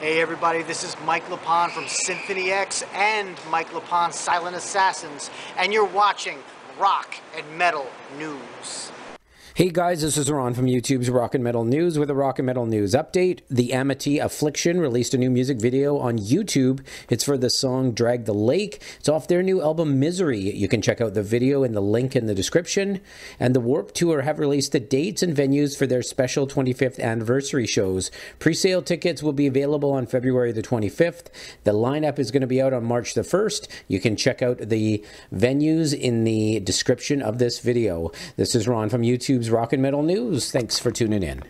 Hey everybody, this is Mike LePond from Symphony X and Mike LePond Silent Assassins, and you're watching Rock and Metal News. Hey guys, this is Ron from YouTube's Rock and Metal News with a Rock and Metal News update. The Amity Affliction released a new music video on YouTube. It's for the song Drag the Lake. It's off their new album Misery. You can check out the video in the link in the description. And the Warped Tour have released the dates and venues for their special 25th anniversary shows. Pre-sale tickets will be available on February the 25th. The lineup is going to be out on March the 1st. You can check out the venues in the description of this video. This is Ron from YouTube's Rock and Metal News. Thanks for tuning in.